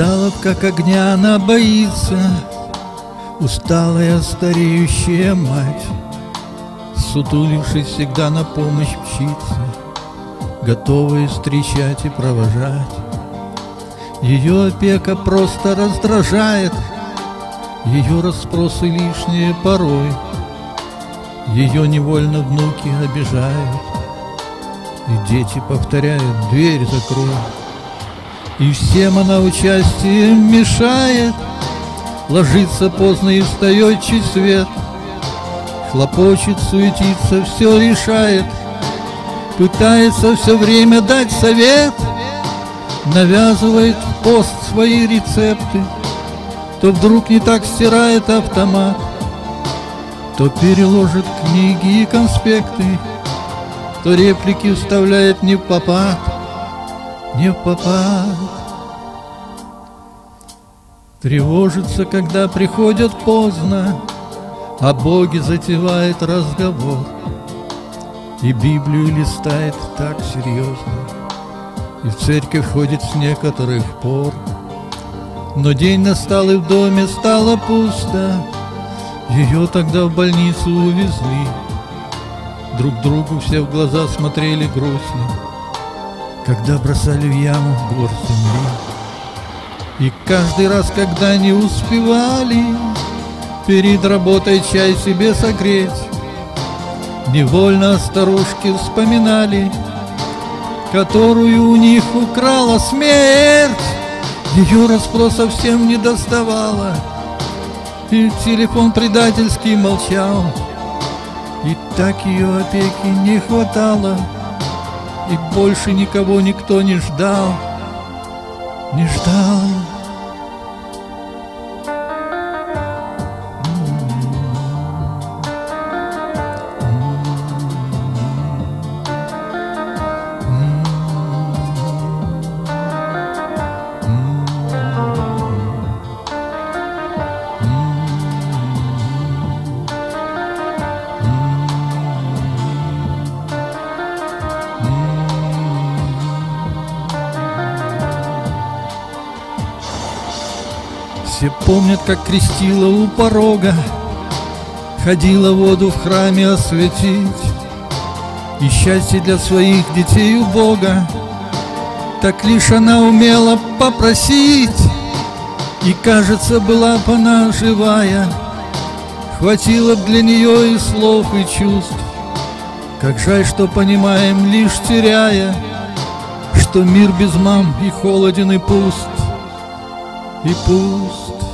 Скандалов, как огня, она боится. Усталая стареющая мать Сутулившись всегда на помощь мчится Готовая встречать и провожать. Ее опека просто раздражает Ее расспросы лишние порой Ее невольно внуки обижают. И дети повторяют «Дверь закрой» И всем она участием мешает Ложится поздно и встает чуть свет. Хлопочет, суетится, все решает. Пытается все время дать совет. Навязывает в пост свои рецепты. То вдруг не так стирает автомат То переложит книги и конспекты То реплики вставляет не в попад Не в Тревожится, когда приходят поздно, О Боге затевает разговор. И Библию листает так серьезно, И в церковь ходит с некоторых пор. Но день настал, и в доме стало пусто, Ее тогда в больницу увезли. Друг другу все в глаза смотрели грустно, Когда бросали в яму горсть земли. И каждый раз, когда не успевали Перед работой чай себе согреть Невольно старушки вспоминали Которую у них украла смерть. Ее расспросов всем не доставало И телефон предательский молчал. И так ее опеки не хватало И больше никого никто не ждал Не ждал Все помнят, как крестила у порога, Ходила воду в храме осветить, И счастье для своих детей у Бога, Так лишь она умела попросить, И, кажется, была бы она живая, Хватило б для нее и слов, и чувств, Как жаль, что понимаем, лишь теряя, Что мир без мам и холоден, и пуст, и пуст.